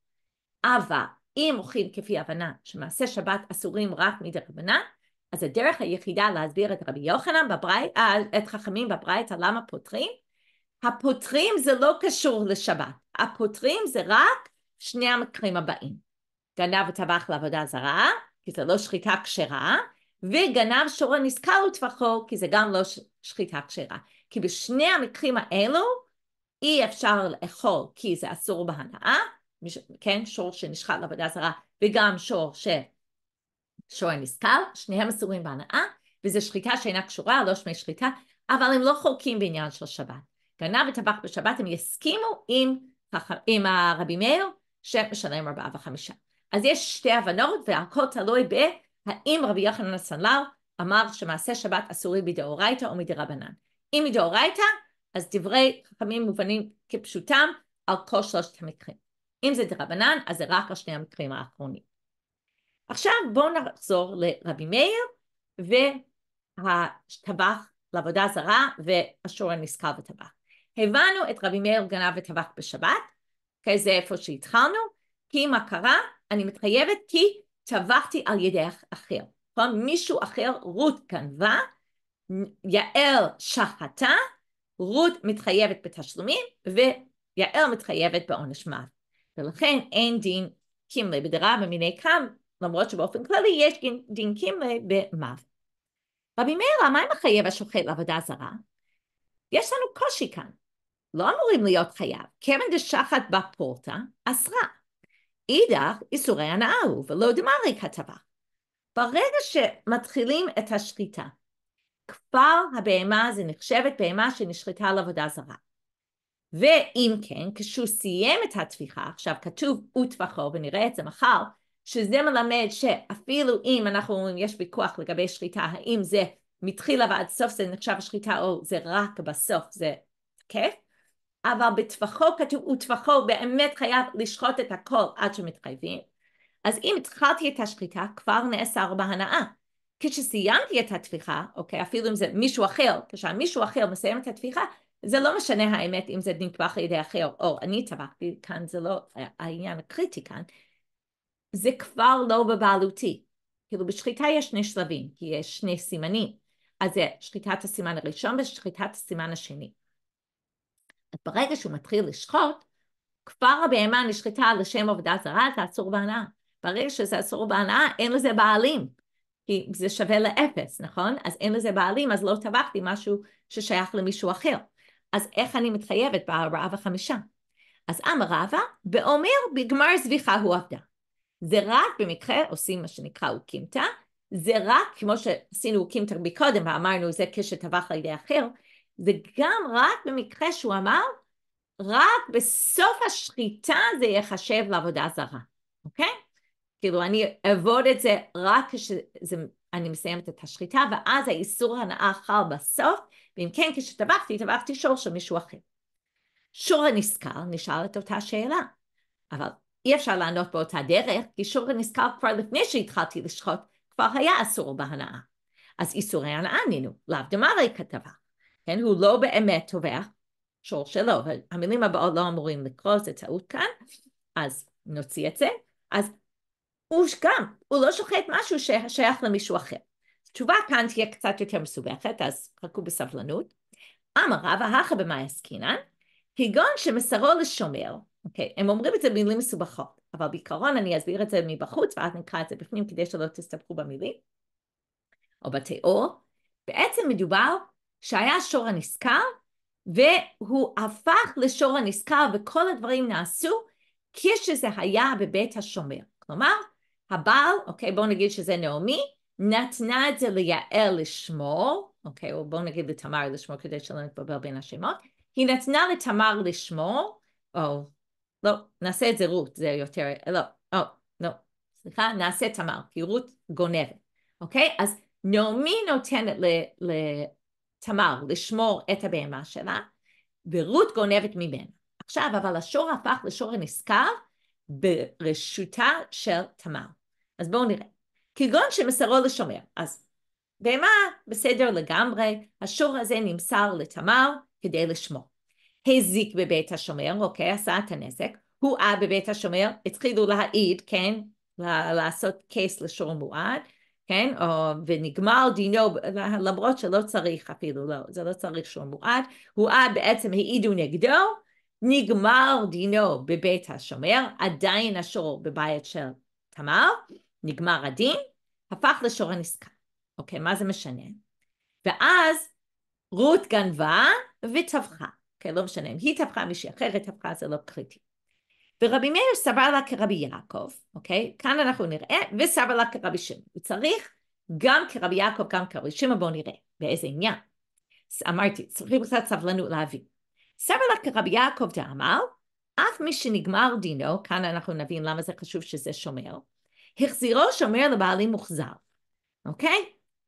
אבל אם הולכים כפי הבנה שמעשה שבת אסורים רק מדרבנן, אז הדרך היחידה להסביר את רבי יוחנן בברית, אה, את חכמים בברייתא למה פותרים, הפותרים זה לא קשור לשבת, הפותרים זה רק שני המקרים הבאים. גנב וטבח לעבודה זרה, כי זה לא שחיטה כשרה, וגנב שור הנזכר לטבחו, כי זה גם לא שחיטה כשרה. כי בשני המקרים האלו אי אפשר לאכול כי זה אסור בהנאה, כן, שור שנשחט לעבודה זרה וגם שור ש... שור הנזכר, שניהם אסורים בהנאה, וזה שחיטה שאינה קשורה, לא שמי שחיטה, אבל הם לא חולקים בעניין של שבת. גנב וטבח בשבת הם יסכימו עם, עם הרבי מאיר שמשלם ארבעה וחמישה. אז יש שתי הבנות והכל תלוי בהאם רבי יוחנן הסנדלר אמר שמעשה שבת אסורי מדאורייתא או מדרבנן. אם מדאורייתא, אז דברי חכמים מובנים כפשוטם על כל שלושת המקרים. אם זה דרבנן, אז זה רק על שני המקרים האחרונים. עכשיו בואו נחזור לרבי מאיר והטבח לעבודה זרה והשור הנזכר וטבח. הבנו את רבי מאיר גנב וטבח בשבת, כי זה איפה שהתחלנו, כי מה קרה? אני מתחייבת כי טבחתי על ידי אחר. נכון? מישהו אחר, רות גנבה, יעל שחטה, רות מתחייבת בתשלומים ויעל מתחייבת בעונש מוות. ולכן אין דין קימלי בדירה במיני קם, למרות שבאופן כללי יש דין קימלי במוות. רבי מאיר, מה מחייב השוחט לעבודה זרה? יש לנו קושי כאן. לא אמורים להיות חייב. כיוון דשחט בפורטה, אסרה. אידך איסורי הנאה הוא ולא דמרי כתבה. ברגע שמתחילים את השחיטה, כבר הבהמה זה נחשבת בהמה שנשחטה לעבודה זרה. ואם כן, כשהוא סיים את הטביחה, עכשיו כתוב וטבחו ונראה את זה מחר, שזה מלמד שאפילו אם אנחנו אומרים יש ויכוח לגבי שחיטה, האם זה מתחילה ועד סוף זה נחשב שחיטה או זה רק בסוף זה כיף, אבל בטווחו כתוב, וטווחו באמת חייב לשחוט את הכל עד שמתחייבים, אז אם התחלתי את השחיטה כבר נאסר בהנאה. כשסיימתי את הטפיחה, אוקיי, אפילו אם זה מישהו אחר, כשהמישהו אחר מסיים את הטפיחה, זה לא משנה האמת אם זה נטבח על ידי אחר או אני טבחתי, כאן זה לא העניין הקריטי כאן, זה כבר לא בבעלותי. כאילו בשחיטה יש שני שלבים, כי יש שני סימנים. אז זה שחיטת הסימן הראשון ושחיטת הסימן השני. ברגע שהוא מתחיל לשחוט, כבר הבהמה נשחטה לשם עבודה זרה, זה אסור בהנאה. ברגע שזה אסור בהנאה, אין לזה בעלים. כי זה שווה לאפס, נכון? אז אין לזה בעלים, אז לא טבחתי משהו ששייך למישהו אחר. אז איך אני מתחייבת בארבעה וחמישה? אז אמר רבא, ואומר בגמר זביחה הוא עבדה. זה רק במקרה עושים מה שנקרא אוקימתא, זה רק כמו שעשינו אוקימתא מקודם ואמרנו זה כשטבח על ידי אחר, זה גם רק במקרה שהוא אמר רק בסוף השחיטה זה ייחשב לעבודה זרה, אוקיי? כאילו אני אעבוד את זה רק כשאני מסיימת את השחיטה ואז האיסור הנאה חל בסוף ואם כן כשטבחתי טבחתי שור של מישהו אחר. שור הנזכר נשאל את אותה שאלה. אבל אי אפשר לענות באותה דרך כי שור הנזכר כבר לפני שהתחלתי לשחוט כבר היה אסור בהנאה. אז איסורי הנאה נינו לאו דמרי כתבה. כן הוא לא באמת טובח שור שלו המילים הבאות לא אמורים לקרוא זה טעות כאן. אז נוציא את זה. אז הוא גם, הוא לא שוחט משהו ששייך למישהו אחר. התשובה כאן תהיה קצת יותר מסובכת, אז חכו בסבלנות. אמר רבא הכא במאי עסקינן, כגון שמסרו לשומר, אוקיי, הם אומרים את זה במילים מסובכות, אבל בעיקרון אני אסביר את זה מבחוץ ואז נקרא את זה בפנים כדי שלא תסתבכו במילים, או בתיאור. בעצם מדובר שהיה שור הנשכר, והוא הפך לשור הנשכר וכל הדברים נעשו כשזה היה בבית השומר. כלומר, הבעל, אוקיי, בואו נגיד שזה נעמי, נתנה את זה ליעל לשמור, אוקיי, או בואו נגיד לתמר לשמור כדי שלא נתבלבל בין השמות, היא נתנה לתמר לשמור, או לא, נעשה את זה רות, זה יותר, לא, או, לא, סליחה, נעשה תמר, כי רות גונבת, אוקיי? אז נעמי נותנת לתמר לשמור את הבהמה שלה, ורות גונבת ממנה. עכשיו, אבל השור הפך לשור הנשכר ברשותה של תמר. אז בואו נראה. כגון שמסרו לשומר, אז בהמה בסדר לגמרי, השור הזה נמסר לתמר כדי לשמור. הזיק בבית השומר, אוקיי, עשה את הנזק, הועה בבית השומר, התחילו להעיד, כן, לעשות קייס לשור מועד, כן, או, ונגמר דינו, למרות שלא צריך אפילו, לא, זה לא צריך שור מועד, הועה בעצם העידו נגדו, נגמר דינו בבית השומר, עדיין השור בבית של תמר, נגמר הדין, הפך לשור הנזקן. אוקיי, מה זה משנה? ואז רות גנבה וטבחה. אוקיי, לא משנה, אם היא טבחה, מישהי אחרת טבחה, זה לא קריטי. ורבי מאיר סבר לה כרבי יעקב, אוקיי? כאן אנחנו נראה, וסבר לה כרבי שמעון. הוא צריך גם כרבי יעקב, גם כרבי שמעון, בואו נראה באיזה עניין. אמרתי, צריכים קצת סבלנות להבין. סבר לה כרבי יעקב דאמר, אף מי שנגמר דינו, כאן אנחנו נבין למה זה חשוב שזה שומר, החזירו שומר לבעלים מוחזר, אוקיי?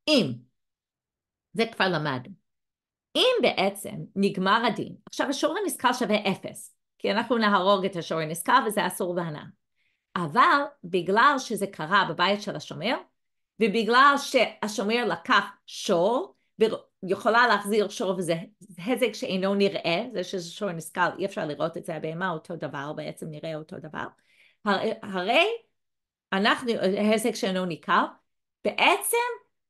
אם, זה כבר למדנו, אם בעצם נגמר הדין, עכשיו השור הנזכר שווה אפס, כי אנחנו נהרוג את השור הנזכר וזה אסור בהנאה, אבל בגלל שזה קרה בבית של השומר, ובגלל שהשומר לקח שור, ויכולה להחזיר שור וזה הזק שאינו נראה, זה שזה שור נזכר, אי אפשר לראות את זה, הבהמה אותו דבר, בעצם נראה אותו דבר, הרי אנחנו, העסק שאינו ניכר, בעצם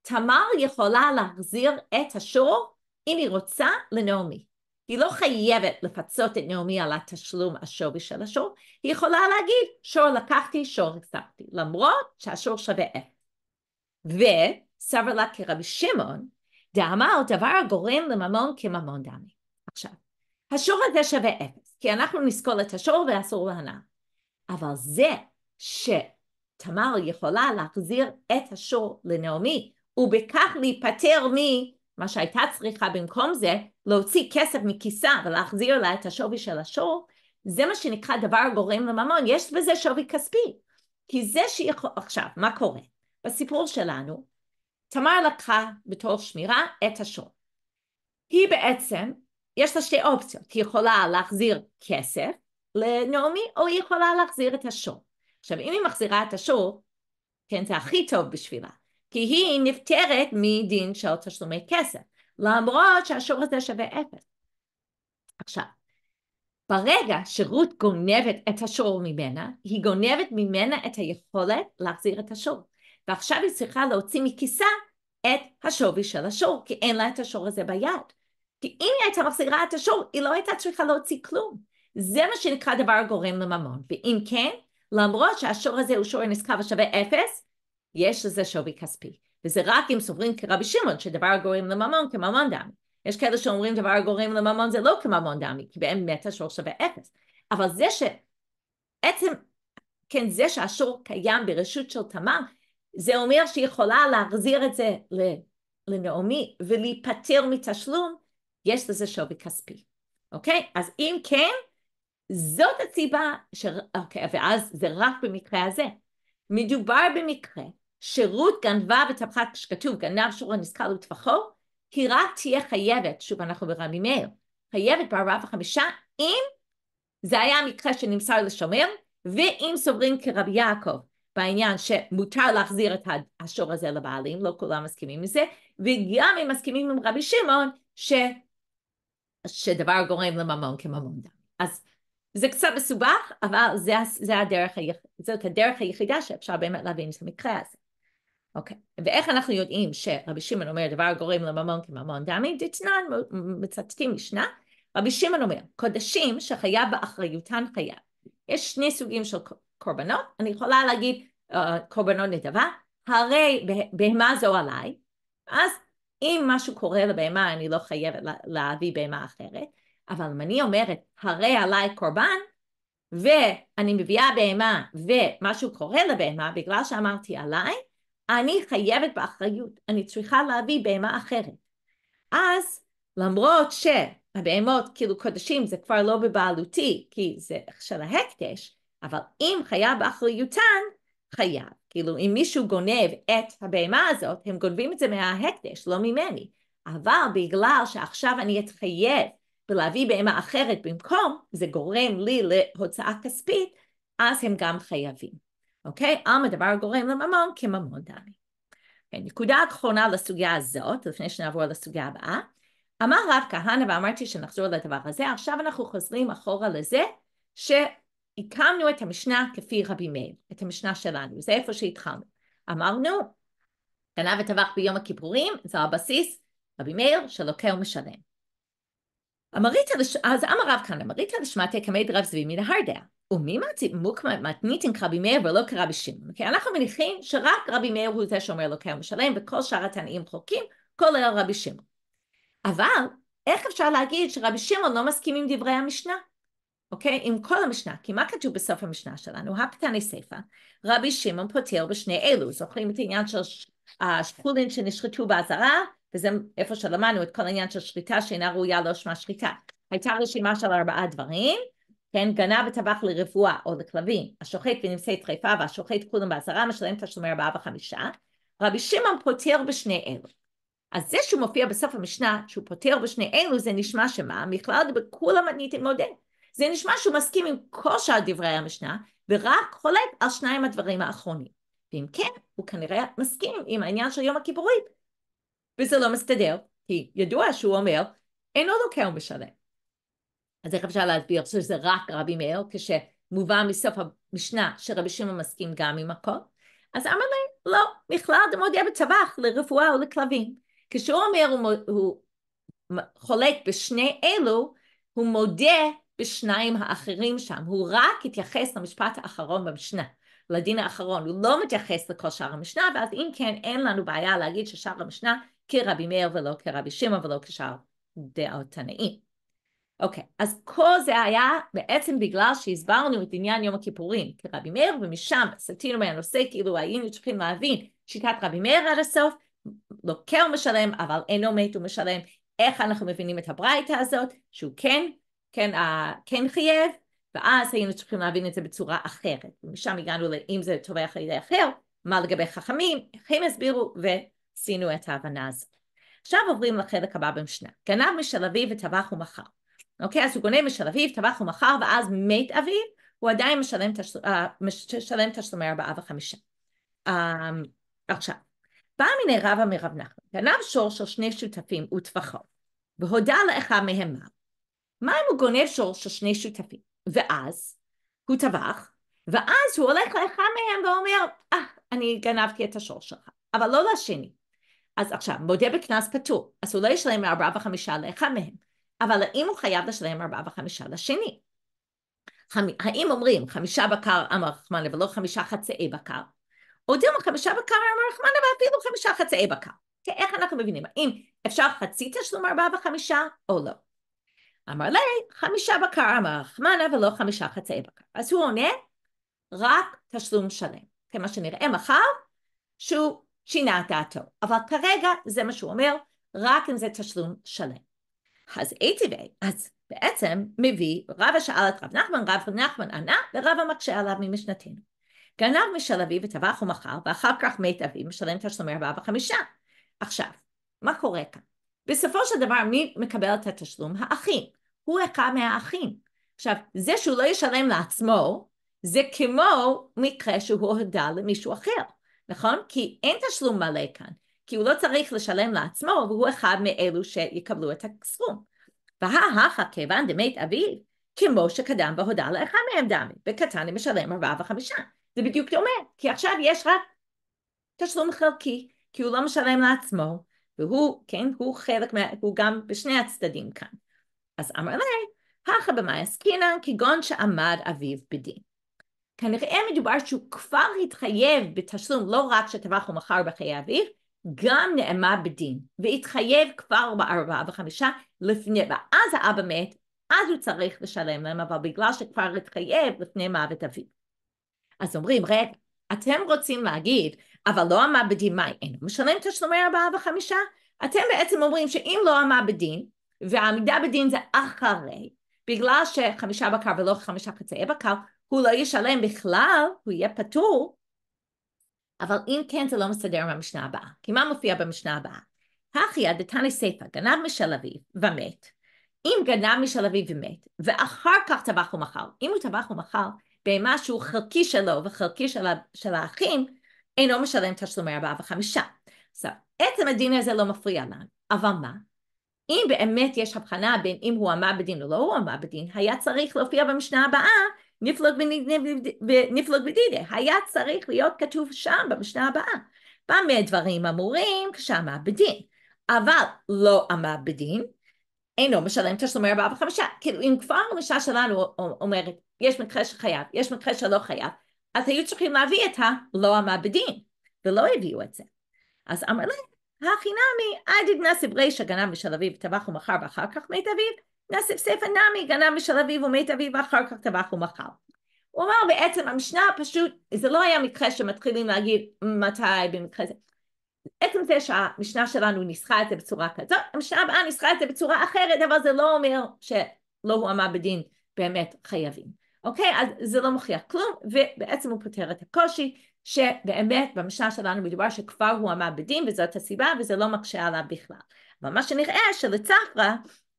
תמר יכולה להחזיר את השור אם היא רוצה לנעמי. היא לא חייבת לפצות את נעמי על התשלום השווי של השור, היא יכולה להגיד שור לקחתי, שור החזרתי, למרות שהשור שווה אפס. וסבר לה כרבי שמעון, דאמר דבר הגורם לממון כממון דמי. עכשיו, השור הזה שווה אפס, כי אנחנו נסקול את השור ואסור להנאה. אבל זה ש... תמר יכולה להחזיר את השור לנעמי, ובכך להיפטר ממה שהייתה צריכה במקום זה, להוציא כסף מכיסה ולהחזיר לה את השווי של השור, זה מה שנקרא דבר גורם לממון, יש בזה שווי כספי. כי זה שיכול... עכשיו, מה קורה? בסיפור שלנו, תמר לקחה בתור שמירה את השור. היא בעצם, יש לה שתי אופציות, היא יכולה להחזיר כסף לנעמי, או היא יכולה להחזיר את השור. עכשיו, אם היא מחזירה את השור, כן, זה הכי טוב בשבילה, כי היא נפטרת מדין של תשלומי כסף, למרות שהשור הזה שווה אפס. עכשיו, ברגע שרות גונבת את השור ממנה, היא גונבת ממנה את היכולת להחזיר את השור. ועכשיו היא צריכה להוציא מכיסה את השווי של השור, כי אין לה את השור הזה ביד. כי אם היא הייתה מחזירה את השור, היא לא הייתה צריכה להוציא כלום. זה מה שנקרא דבר גורם לממון. ואם כן, למרות שהשור הזה הוא שור נזכר ושווה אפס, יש לזה שווי כספי. וזה רק אם סוברים כרבי שמעון שדבר גורם לממון כממון דמי. יש כאלה שאומרים דבר גורם לממון זה לא כממון דמי, כי באמת השור שווה אפס. אבל זה שעצם, כן, זה שהשור קיים ברשות של תמר, זה אומר שהיא יכולה להחזיר את זה לנעמי ולהיפטר מתשלום, יש לזה שווי כספי. אוקיי? אז אם כן, זאת הסיבה, ש... אוקיי, ואז זה רק במקרה הזה. מדובר במקרה שרות גנבה וטבחה כשכתוב גנב שור הנזכר לטפחו, כי רק תהיה חייבת, שוב אנחנו ברבי מאיר, חייבת בארבעה וחמישה, אם זה היה מקרה שנמסר לשומר, ואם סוברים כרבי יעקב בעניין שמותר להחזיר את השור הזה לבעלים, לא כולם מסכימים לזה, וגם אם מסכימים עם רבי שמעון, ש... שדבר גורם לממון כממון דם. אז זה קצת מסובך, אבל זה, זה הדרך, זאת הדרך היחידה שאפשר באמת להבין את המקרה הזה. אוקיי, ואיך אנחנו יודעים שרבי שמעון אומר דבר גורם לממון כממון דמי? דתנן, מצטטים משנה, רבי שמעון אומר, קודשים שחייב באחריותן חייב. יש שני סוגים של קורבנות, אני יכולה להגיד uh, קורבנות נדבה, הרי בהמה זו עליי, אז אם משהו קורה לבהמה אני לא חייבת להביא בהמה אחרת, אבל אם אני אומרת הרי עליי קורבן, ואני מביאה בהמה ומשהו קורה לבהמה בגלל שאמרתי עליי, אני חייבת באחריות, אני צריכה להביא בהמה אחרת. אז למרות שהבהמות כאילו קודשים זה כבר לא בבעלותי כי זה של ההקדש, אבל אם חייב באחריותן, חייב. כאילו אם מישהו גונב את הבהמה הזאת, הם גונבים את זה מההקדש, לא ממני. אבל בגלל שעכשיו אני אתחייב בלהביא בהמה אחרת במקום, זה גורם לי להוצאה כספית, אז הם גם חייבים. אוקיי? עם הדבר גורם לממון כממון דמי. Okay, נקודה אחרונה לסוגיה הזאת, לפני שנעבור לסוגיה הבאה. אמר רב כהנא ואמרתי שנחזור לדבר הזה, עכשיו אנחנו חוזרים אחורה לזה שהקמנו את המשנה כפי רבי מאיר, את המשנה שלנו, זה איפה שהתחלנו. אמרנו, גנב וטבח ביום הכיפורים, זה הבסיס, רבי מאיר שלוקה ומשלם. אז אמר רב כהנא, אמרית לשמטה כמי דרב זבי מן ההרדע. ומי מתניתין כרבי מאיר ולא כרבי שמעון. כי אנחנו מניחים שרק רבי מאיר הוא זה שאומר לו כן משלם, וכל שאר התנאים חוקים, כולל רבי שמעון. אבל איך אפשר להגיד שרבי שמעון לא מסכים עם דברי המשנה? אוקיי? עם כל המשנה, כי מה כתוב בסוף המשנה שלנו? הקטני סיפא, רבי שמעון פותר בשני אלו, זוכרים את העניין של השכולין שנשחטו באזהרה, וזה איפה שלמדנו את כל העניין של שחיטה שאינה ראויה לא שמה שחיטה. הייתה רשימה של ארבעה דברים, כן, גנב וטבח לרפואה או לכלבים, השוחט ונמצא טריפה והשוחט כולם באזהרה משלם תשלומי ארבעה וחמישה, רבי שמעון פותר בשני אלו. אז זה שהוא מופיע בסוף המשנה, שהוא פותר בשני אלו, זה נשמע שמה? מכלל בכולם עניתם מודה. זה נשמע שהוא מסכים עם כל שאר דברי המשנה, ורק חולק על שניים הדברים האחרונים. ואם כן, הוא כנראה מסכים עם העניין של יום הכיפורים. וזה לא מסתדר, כי ידוע שהוא אומר, אינו לוקח ומשלם. אז איך אפשר להסביר שזה רק רבי מאיר, כשמובא מסוף המשנה שרבי שמעון מסכים גם עם הכל? אז אמר לי, לא, בכלל אתה מודה בטבח לרפואה או לכלבים. כשהוא אומר הוא, הוא חולק בשני אלו, הוא מודה בשניים האחרים שם, הוא רק התייחס למשפט האחרון במשנה, לדין האחרון, הוא לא מתייחס לכל שאר המשנה, ואז אם כן אין לנו בעיה להגיד ששאר המשנה כרבי מאיר ולא כרבי שמעון ולא כשאר דעות תנאים. אוקיי, אז כל זה היה בעצם בגלל שהסברנו את עניין יום הכיפורים כרבי מאיר, ומשם סטינו מהנושא, כאילו היינו צריכים להבין שיטת רבי מאיר עד הסוף, לוקח לא ומשלם, אבל אינו מת ומשלם, איך אנחנו מבינים את הברייתא הזאת, שהוא כן, כן, uh, כן חייב, ואז היינו צריכים להבין את זה בצורה אחרת. ומשם הגענו לאם זה טובח על ידי אחר, מה לגבי חכמים, איך הם הסבירו, ועשינו את ההבנה הזאת. עכשיו עוברים לחלק הבא במשנה. גנב משל אביו וטבח ומכר. אוקיי, אז הוא גונב משל אביו, טבח ומכר, ואז מת אביו, הוא עדיין משלם, תשל... uh, משלם תשלומי ארבעה וחמישה. Um, עכשיו, בא מיני רבא מרב נחמן, גנב שור של שני שותפים וטבחו, והודה לאחד מהם מה? מה אם הוא גונב שור של שני שותפים, ואז הוא טבח, ואז הוא הולך לאחד מהם ואומר, אה, ah, אני גנבתי את השור שלך, אבל לא לשני. אז עכשיו, מודה בקנס פטור, הוא לא ישלם מארבעה וחמישה לאחד מהם, אבל האם הוא חייב לשלם ארבעה וחמישה לשני? האם אומרים חמישה בקר אמר רחמנה ולא חמישה חצאי בקר? או דילמה חמישה בקר אמר רחמנה ואפילו חמישה חצאי בקר. איך אנחנו מבינים? האם אפשר חצי תשלום ארבעה וחמישה או לא? אמר לי, חמישה בקר אמר רחמנה ולא חמישה חצאי בקר. אז הוא עונה, רק תשלום שלם. כמה שנראה מחר, שהוא שינה את דעתו. אבל כרגע זה מה שהוא אומר, רק אם זה תשלום שלם. אז ATV, אז בעצם מביא, רבא שאל את רב נחמן, רב נחמן ענה, ורבא מקשה עליו ממשנתנו. גנב משל אביו וטבח ומכר, ואחר כך מת אביו, משלם תשלומי ארבעה וחמישה. עכשיו, מה קורה כאן? בסופו של דבר, מי מקבל את התשלום? האחים. הוא אחד מהאחים. עכשיו, זה שהוא לא ישלם לעצמו, זה כמו מקרה שהוא הודה למישהו אחר, נכון? כי אין תשלום מלא כאן. כי הוא לא צריך לשלם לעצמו, והוא אחד מאלו שיקבלו את הסכום. וההכה כיוון דמת אביו, כמו שקדם והודה לאחד מהם דמי, וקטן משלם ארבעה וחמישה. זה בדיוק דומה, כי עכשיו יש רק תשלום חלקי, כי הוא לא משלם לעצמו, והוא, כן, הוא חלק, מה, הוא גם בשני הצדדים כאן. אז אמר לי, הכה במאי עסקינן כגון שעמד אביו בדין. כנראה מדובר שהוא כבר התחייב בתשלום לא רק שטבח ומכר בחיי אביו, גם נעמד בדין, והתחייב כבר בארבעה וחמישה לפני, ואז האבא מת, אז הוא צריך לשלם להם, אבל בגלל שכבר התחייב לפני מוות אביו. אז אומרים, רגע, אתם רוצים להגיד, אבל לא עמד בדין, מה, אין משלם תשלומי ארבעה וחמישה? אתם בעצם אומרים שאם לא עמד בדין, והעמידה בדין זה אחרי, בגלל שחמישה בקר ולא חמישה חצאי בקר, הוא לא ישלם בכלל, הוא יהיה פטור, אבל אם כן זה לא מסתדר עם המשנה הבאה. כי מה מופיע במשנה הבאה? הכי דתני סיפא, גנב משל אביו ומת. אם גנב משל אביו ומת, ואחר כך טבח ומכר, אם הוא טבח ומכר במשהו חלקי שלו וחלקי של, של האחים, אינו משלם תשלומי ארבעה וחמישה. עכשיו, עצם הדין הזה לא מפריע לנו, אבל מה? אם באמת יש הבחנה בין אם הוא עמד בדין או לא הוא עמד בדין, היה צריך להופיע במשנה הבאה נפלוג בדידה, היה צריך להיות כתוב שם במשנה הבאה. במה דברים אמורים כשעמד בדין, אבל לא עמד בדין, אינו משלם תשלומי ארבעה וחמישה. כאילו אם כבר המשנה שלנו אומרת, יש מקרה שחייב, יש מקרה שלא חייב, אז היו צריכים להביא את הלא עמד בדין, ולא הביאו את זה. אז אמר להם, הכי נמי, עד נסיב רישא גנב משל אביו טבח ומכר ואחר כך מת אביו, נסיב ספר נמי גנב משל אביו ומת אביו ואחר כך טבח ומכר. הוא אמר בעצם המשנה פשוט, זה לא היה מקרה שמתחילים להגיד מתי במקרה זה. עצם זה שהמשנה שלנו ניסחה את זה בצורה כזאת, המשנה הבאה ניסחה את זה בצורה אחרת, אבל זה לא אומר שלא הוא עמד בדין באמת חייבים. אוקיי? אז זה לא מוכיח כלום, ובעצם הוא פותר את הקושי, שבאמת במשנה שלנו מדובר שכבר הוא עמד בדין, וזאת הסיבה, וזה לא מקשה עליו בכלל. אבל מה שנראה שלצפרא,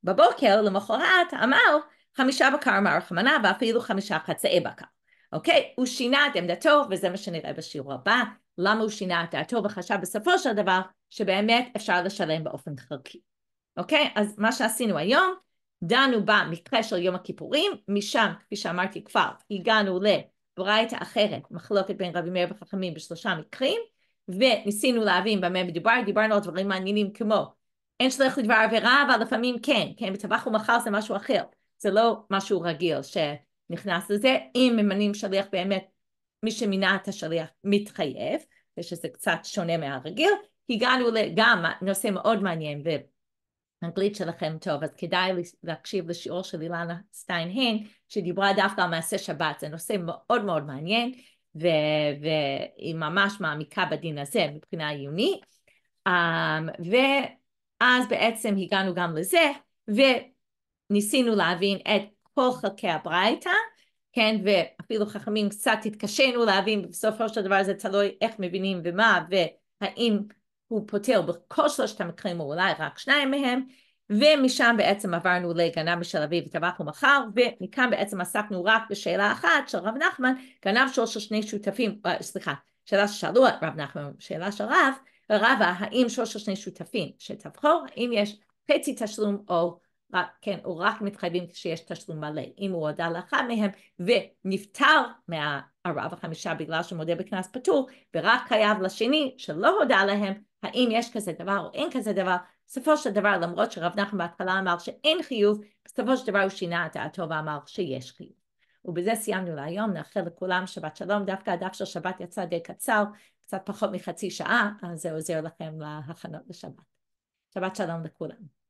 בבוקר למחרת אמר חמישה בקר מהרחמנה ואפילו חמישה חצאי בקר. אוקיי? הוא שינה את עמדתו וזה מה שנראה בשיעור הבא. למה הוא שינה את דעתו וחשב בסופו של דבר שבאמת אפשר לשלם באופן חלקי. אוקיי? אז מה שעשינו היום, דנו במקרה של יום הכיפורים, משם, כפי שאמרתי כבר, הגענו לברייתא אחרת, מחלוקת בין רבי מאיר וחכמים בשלושה מקרים, וניסינו להבין במה מדובר, דיברנו על דברים מעניינים כמו אין שליח לדבר עבירה, אבל לפעמים כן, כן, בטבח ומחר זה משהו אחר. זה לא משהו רגיל שנכנס לזה, אם ממנים שליח באמת, מי שמינה את השליח מתחייב, ושזה קצת שונה מהרגיל, הגענו גם נושא מאוד מעניין ואנגלית שלכם טוב, אז כדאי להקשיב לשיעור של אילנה סטיין-הן, שדיברה דווקא על מעשה שבת, זה נושא מאוד מאוד מעניין, והיא ממש מעמיקה בדין הזה מבחינה עיונית, um, ואז בעצם הגענו גם לזה, ו... ניסינו להבין את כל חלקי הברייתא, כן, ואפילו חכמים קצת התקשינו להבין, בסופו של דבר זה תלוי איך מבינים ומה, והאם הוא פותר בכל שלושת המקרים או אולי רק שניים מהם, ומשם בעצם עברנו לגנב בשל אביו וטבח ומכר, ומכאן בעצם עסקנו רק בשאלה אחת של רב נחמן, גנב של שני שותפים, אה, סליחה, שאלה ששאלו רב נחמן, שאלה של רב, רבה, האם שלושה שני שותפים שתבחור, האם יש חצי תשלום או רק, כן, או רק מתחייבים כשיש תשלום מלא. אם הוא הודה לאחד מהם ונפטר מהארבעה וחמישה בגלל שהוא מודה בקנס פטור, ורק חייב לשני שלא הודה להם, האם יש כזה דבר או אין כזה דבר, בסופו של דבר, למרות שרב נחמן בהתחלה אמר שאין חיוב, בסופו של דבר הוא שינה את דעתו ואמר שיש חיוב. ובזה סיימנו להיום, נאחל לכולם שבת שלום, דווקא הדף של שבת יצא די קצר, קצת פחות מחצי שעה, אז זה עוזר לכם להכנות לשבת. שבת שלום לכולם.